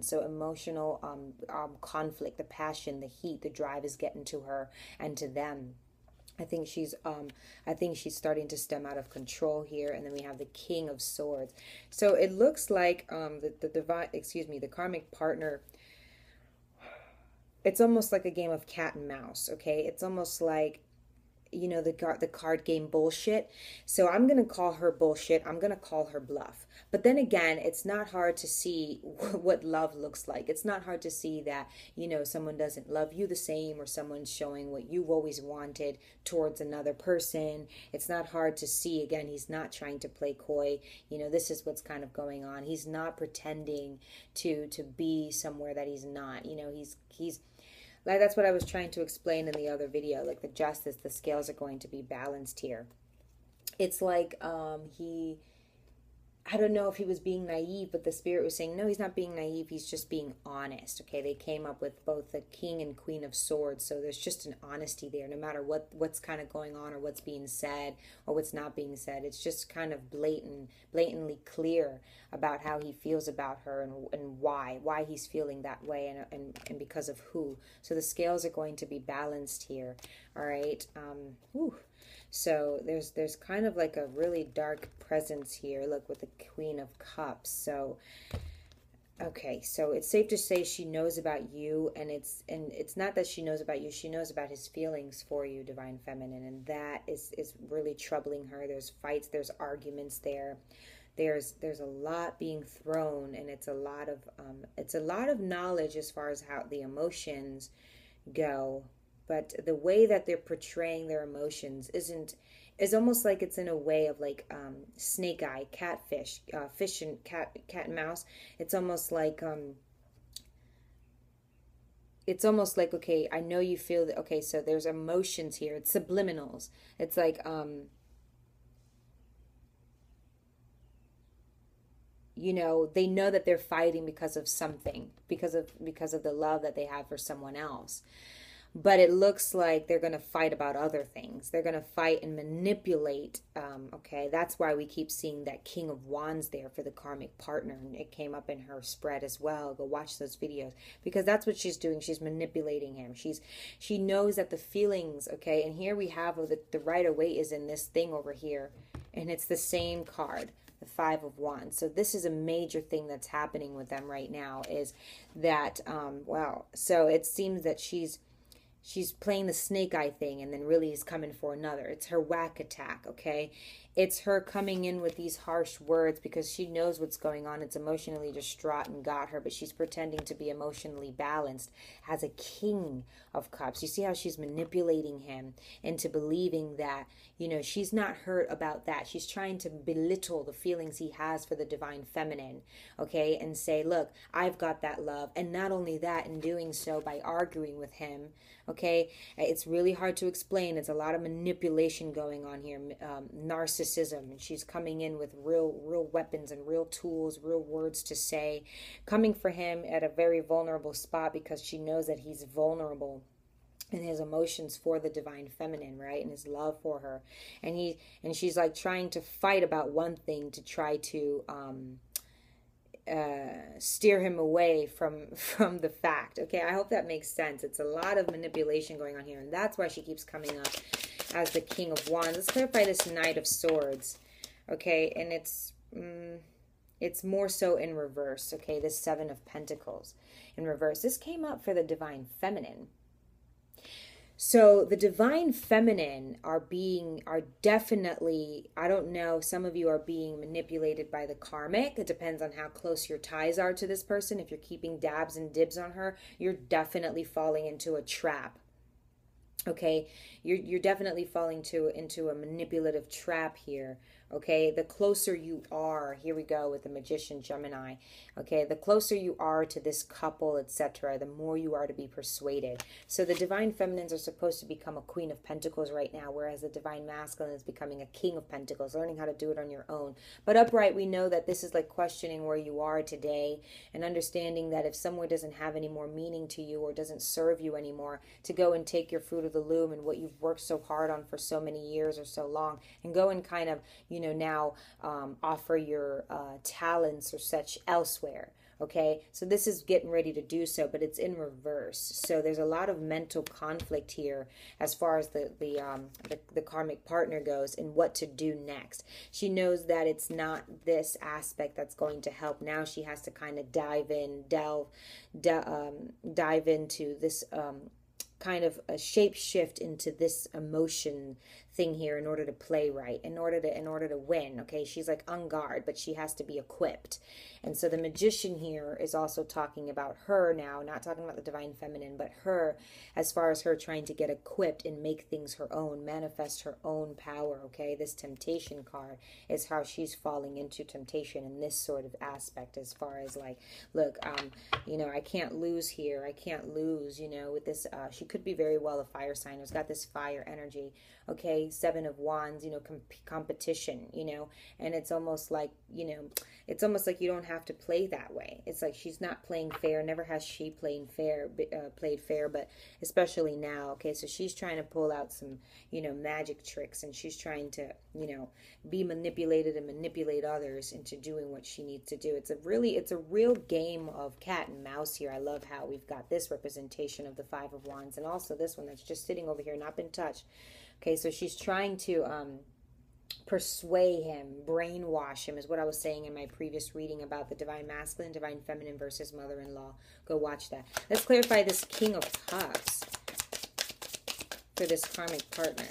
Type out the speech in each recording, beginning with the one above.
so emotional um, um, conflict, the passion, the heat, the drive is getting to her and to them. I think she's um I think she's starting to stem out of control here and then we have the king of swords. So it looks like um the, the divine excuse me, the karmic partner it's almost like a game of cat and mouse, okay? It's almost like you know the the card game bullshit so i'm going to call her bullshit i'm going to call her bluff but then again it's not hard to see what love looks like it's not hard to see that you know someone doesn't love you the same or someone's showing what you've always wanted towards another person it's not hard to see again he's not trying to play coy you know this is what's kind of going on he's not pretending to to be somewhere that he's not you know he's he's like that's what I was trying to explain in the other video. Like the justice, the scales are going to be balanced here. It's like um, he I don't know if he was being naive, but the spirit was saying, no, he's not being naive. He's just being honest. Okay. They came up with both the king and queen of swords. So there's just an honesty there, no matter what, what's kind of going on or what's being said or what's not being said. It's just kind of blatant, blatantly clear about how he feels about her and, and why, why he's feeling that way and, and, and because of who. So the scales are going to be balanced here. All right. Um, whew. So there's there's kind of like a really dark presence here. Look with the Queen of Cups. So okay, so it's safe to say she knows about you and it's and it's not that she knows about you, she knows about his feelings for you, divine feminine, and that is is really troubling her. There's fights, there's arguments there. There's there's a lot being thrown and it's a lot of um it's a lot of knowledge as far as how the emotions go but the way that they're portraying their emotions isn't is almost like it's in a way of like um, snake eye catfish uh, fish and cat cat and mouse. It's almost like um, it's almost like okay i know you feel that okay so there's emotions here. It's subliminals. It's like um you know they know that they're fighting because of something because of because of the love that they have for someone else but it looks like they're going to fight about other things. They're going to fight and manipulate. Um, okay, that's why we keep seeing that King of Wands there for the karmic partner. And it came up in her spread as well. Go watch those videos because that's what she's doing. She's manipulating him. She's she knows that the feelings. Okay, and here we have the the Rider Waite is in this thing over here, and it's the same card the five of wands so this is a major thing that's happening with them right now is that um wow so it seems that she's she's playing the snake eye thing and then really is coming for another. It's her whack attack, okay? It's her coming in with these harsh words because she knows what's going on. It's emotionally distraught and got her, but she's pretending to be emotionally balanced as a king of cups. You see how she's manipulating him into believing that, you know, she's not hurt about that. She's trying to belittle the feelings he has for the divine feminine, okay? And say, look, I've got that love. And not only that, in doing so by arguing with him, okay? It's really hard to explain. It's a lot of manipulation going on here, um, narcissism. And she's coming in with real real weapons and real tools real words to say. Coming for him at a very vulnerable spot because she knows that he's vulnerable in his emotions for the divine feminine right? And his love for her. And he and she's like trying to fight about one thing to try to um uh, steer him away from from the fact. Okay, I hope that makes sense. It's a lot of manipulation going on here, and that's why she keeps coming up as the King of Wands. Let's clarify this Knight of Swords. Okay, and it's mm, it's more so in reverse. Okay, this Seven of Pentacles in reverse. This came up for the Divine Feminine. So the divine feminine are being are definitely I don't know some of you are being manipulated by the karmic. It depends on how close your ties are to this person. If you're keeping dabs and dibs on her, you're definitely falling into a trap okay you're you're definitely falling to into a manipulative trap here okay? The closer you are here we go with the magician gemini okay? The closer you are to this couple etc the more you are to be persuaded. So the divine feminines are supposed to become a queen of pentacles right now whereas the divine masculine is becoming a king of pentacles learning how to do it on your own. But upright we know that this is like questioning where you are today and understanding that if somewhere doesn't have any more meaning to you or doesn't serve you anymore to go and take your fruit of the loom and what you've worked so hard on for so many years or so long and go and kind of you know now um, offer your uh, talents or such elsewhere Okay, so this is getting ready to do so, but it's in reverse. So there's a lot of mental conflict here as far as the the um the, the karmic partner goes and what to do next. She knows that it's not this aspect that's going to help. Now she has to kind of dive in, delve, de- um, dive into this um kind of a shape shift into this emotion thing here in order to play right in order to in order to win okay? She's like on guard but she has to be equipped. And so the magician here is also talking about her now not talking about the divine feminine but her as far as her trying to get equipped and make things her own manifest her own power okay? This temptation card is how she's falling into temptation in this sort of aspect as far as like look um you know i can't lose here i can't lose you know with this uh she could be very well a fire sign who's got this fire energy okay seven of wands you know comp- competition you know? And it's almost like you know it's almost like you don't have to play that way. It's like she's not playing fair never has she played fair uh, played fair but especially now okay? So she's trying to pull out some you know magic tricks and she's trying to you know be manipulated and manipulate others into doing what she needs to do. It's a really it's a real game of cat and mouse here. I love how we've got this representation of the five of wands and also this one that's just sitting over here not been touched Okay, so she's trying to um, persuade him, brainwash him, is what I was saying in my previous reading about the divine masculine, divine feminine versus mother in law. Go watch that. Let's clarify this King of Cups for this karmic partner.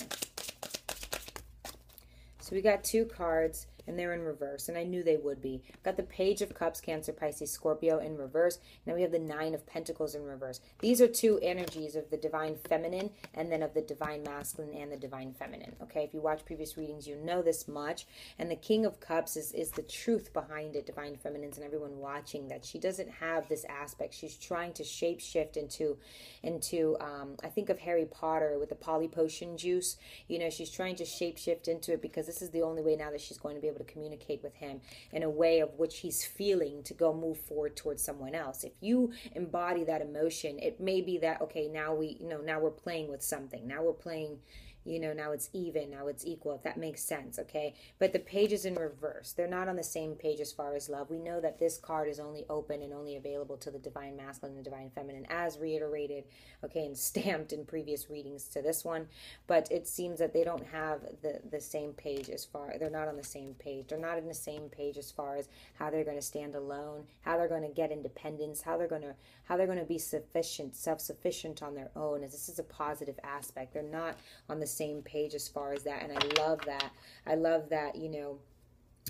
So we got two cards and they're in reverse, and I knew they would be. Got the Page of Cups, Cancer, Pisces, Scorpio in reverse. Now we have the Nine of Pentacles in reverse. These are two energies of the divine feminine and then of the divine masculine and the divine feminine. Okay, if you watch previous readings, you know this much. And the King of Cups is, is the truth behind it, divine feminines and everyone watching, that she doesn't have this aspect. She's trying to shape shift into, into um, I think of Harry Potter with the poly potion juice. You know, she's trying to shape shift into it because this is the only way now that she's going to be able able to communicate with him in a way of which he's feeling to go move forward towards someone else. If you embody that emotion, it may be that, okay, now we, you know, now we're playing with something. Now we're playing you know now it's even now it's equal if that makes sense okay? But the pages in reverse they're not on the same page as far as love. We know that this card is only open and only available to the divine masculine and the divine feminine as reiterated okay and stamped in previous readings to this one. But it seems that they don't have the the same page as far they're not on the same page. They're not in the same page as far as how they're going to stand alone how they're going to get independence how they're going to how they're going to be sufficient self-sufficient on their own as this is a positive aspect. They're not on the same page as far as that. And I love that. I love that, you know,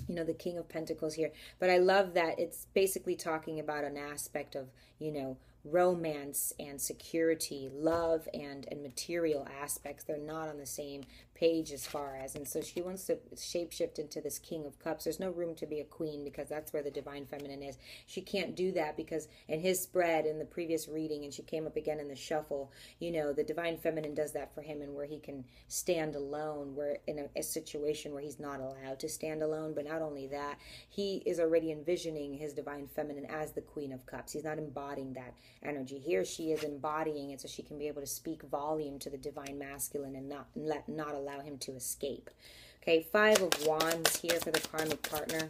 you know the king of pentacles here but i love that it's basically talking about an aspect of you know romance and security, love and and material aspects. They're not on the same page as far as and so she wants to shapeshift into this king of cups. There's no room to be a queen because that's where the divine feminine is. She can't do that because in his spread in the previous reading and she came up again in the shuffle you know the divine feminine does that for him and where he can stand alone where in a, a situation where he's not allowed to stand alone. But not only that he is already envisioning his divine feminine as the queen of cups. He's not embodying that energy. Here she is embodying it so she can be able to speak volume to the divine masculine and not let not allow him to escape. Okay, five of wands here for the karmic partner.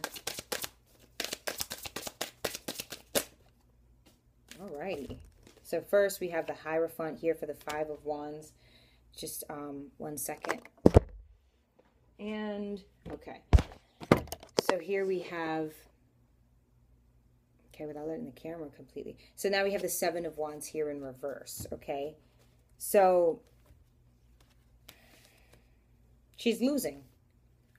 Alrighty. So first we have the Hierophant here for the five of wands. Just um, one second. And okay. So here we have Okay, without letting the camera completely. So now we have the Seven of Wands here in reverse, okay? So she's losing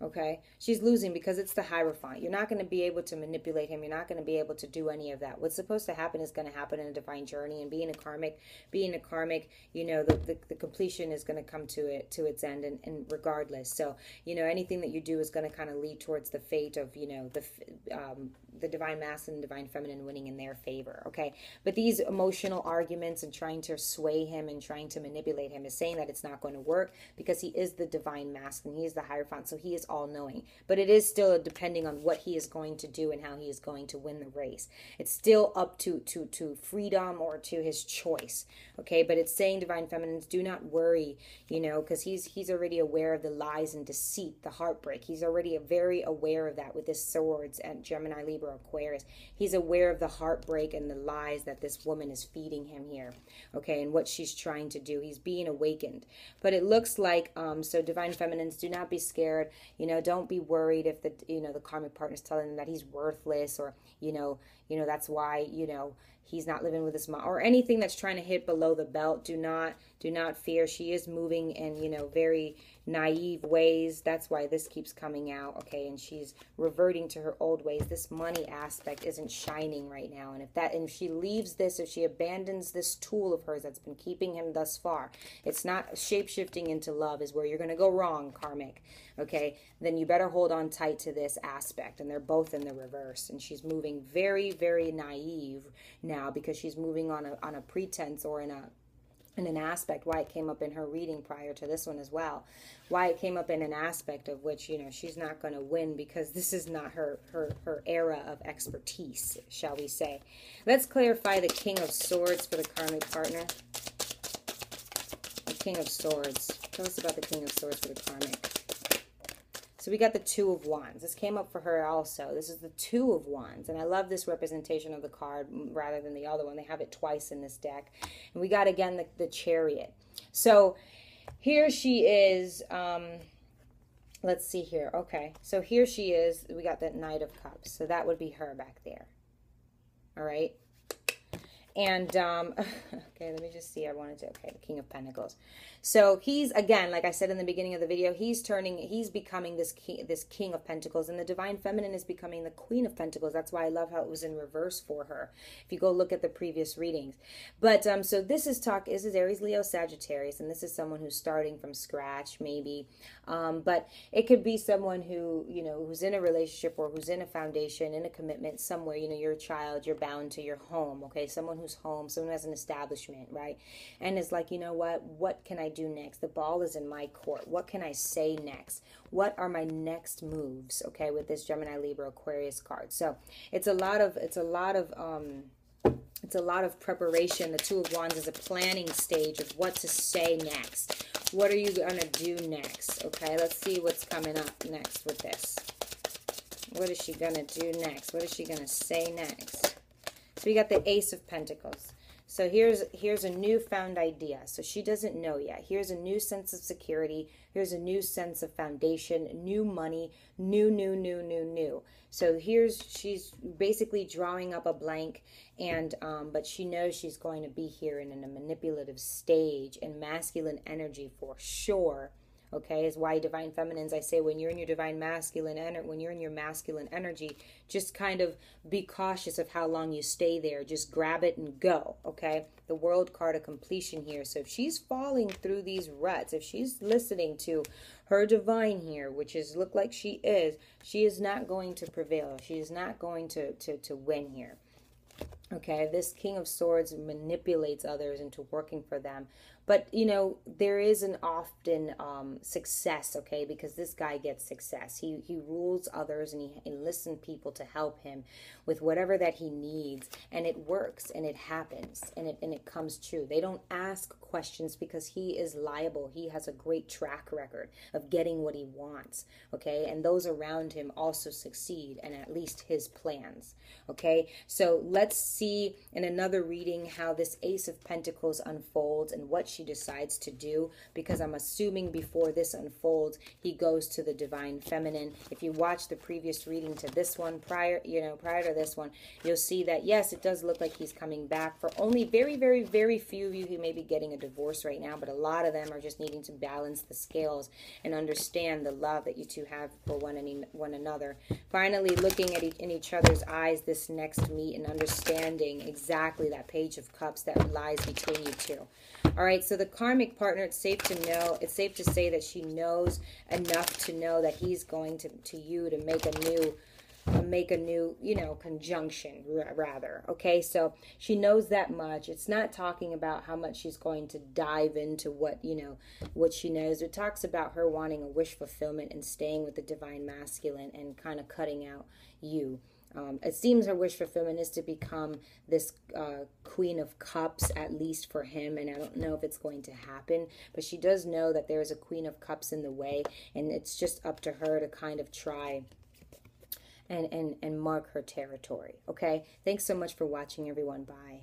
okay? She's losing because it's the hierophant. You're not going to be able to manipulate him. You're not going to be able to do any of that. What's supposed to happen is going to happen in a divine journey and being a karmic being a karmic you know the, the, the completion is going to come to it to its end and, and, regardless. So you know anything that you do is going to kind of lead towards the fate of you know the um, the divine masculine and divine feminine winning in their favor okay but these emotional arguments and trying to sway him and trying to manipulate him is saying that it's not going to work because he is the divine masculine he is the hierophant so he is all knowing. But it is still depending on what he is going to do and how he is going to win the race. It's still up to to to freedom or to his choice. Okay, but it's saying divine feminines do not worry, you know, because he's he's already aware of the lies and deceit, the heartbreak. He's already very aware of that with his swords and Gemini, Libra Aquarius. He's aware of the heartbreak and the lies that this woman is feeding him here, okay, and what she's trying to do. He's being awakened. But it looks like, um, so divine feminines, do not be scared. You know, don't be worried if the, you know, the karmic partner is telling them that he's worthless or, you know, you know, that's why, you know, he's not living with his mom or anything that's trying to hit below the belt do not do not fear. She is moving in you know very naive ways. That's why this keeps coming out okay? And she's reverting to her old ways. This money aspect isn't shining right now. And if that and if she leaves this if she abandons this tool of hers that's been keeping him thus far it's not shape shifting into love is where you're going to go wrong karmic okay? Then you better hold on tight to this aspect. And they're both in the reverse. And she's moving very very naive now because she's moving on a on a pretense or in a in an aspect why it came up in her reading prior to this one as well. Why it came up in an aspect of which you know she's not going to win because this is not her her her era of expertise shall we say. Let's clarify the king of swords for the karmic partner. The king of swords. Tell us about the king of swords for the karmic so we got the Two of Wands. This came up for her also. This is the Two of Wands. And I love this representation of the card rather than the other one. They have it twice in this deck. And we got, again, the, the Chariot. So here she is. Um, let's see here. Okay. So here she is. We got the Knight of Cups. So that would be her back there. All right. And, um, okay, let me just see. I wanted to, okay, the King of Pentacles. So he's again, like I said in the beginning of the video, he's turning, he's becoming this king, this King of Pentacles, and the Divine Feminine is becoming the Queen of Pentacles. That's why I love how it was in reverse for her. If you go look at the previous readings, but um, so this is talk. This is Aries, Leo, Sagittarius, and this is someone who's starting from scratch, maybe. Um, but it could be someone who you know who's in a relationship or who's in a foundation, in a commitment somewhere. You know, you're a child, you're bound to your home. Okay, someone who's home, someone who has an establishment, right? And it's like, you know what? What can I do next? The ball is in my court. What can I say next? What are my next moves? Okay, with this Gemini, Libra, Aquarius card. So it's a lot of it's a lot of um it's a lot of preparation. The Two of Wands is a planning stage of what to say next. What are you going to do next? Okay, let's see what's coming up next with this. What is she going to do next? What is she going to say next? So we got the Ace of Pentacles. So here's here's a newfound idea. So she doesn't know yet. Here's a new sense of security. Here's a new sense of foundation, new money, new, new, new, new, new. So here's she's basically drawing up a blank, and um, but she knows she's going to be here in, in a manipulative stage and masculine energy for sure okay is why divine feminines i say when you're in your divine masculine energy when you're in your masculine energy just kind of be cautious of how long you stay there. Just grab it and go okay? The world card of completion here. So if she's falling through these ruts if she's listening to her divine here which is look like she is she is not going to prevail. She is not going to to, to win here Okay, this King of Swords manipulates others into working for them. But, you know, there is an often um, success, okay, because this guy gets success. He, he rules others and he enlists people to help him with whatever that he needs. And it works and it happens and it, and it comes true. They don't ask questions because he is liable. He has a great track record of getting what he wants, okay? And those around him also succeed and at least his plans, okay? So let's see in another reading how this Ace of Pentacles unfolds and what she decides to do because I'm assuming before this unfolds, he goes to the divine feminine. If you watch the previous reading to this one prior, you know, prior to this one, you'll see that yes, it does look like he's coming back for only very, very, very few of you who may be getting a divorce right now, but a lot of them are just needing to balance the scales and understand the love that you two have for one, any, one another. Finally, looking at in each other's eyes this next meet and exactly that page of cups that lies between you two. All right, so the karmic partner, it's safe to know, it's safe to say that she knows enough to know that he's going to, to you to make a new make a new, you know, conjunction rather. Okay, so she knows that much. It's not talking about how much she's going to dive into what, you know, what she knows. It talks about her wanting a wish fulfillment and staying with the divine masculine and kind of cutting out you. Um, it seems her wish fulfillment is to become this uh, Queen of Cups, at least for him. And I don't know if it's going to happen, but she does know that there is a Queen of Cups in the way, and it's just up to her to kind of try and and and mark her territory okay thanks so much for watching everyone bye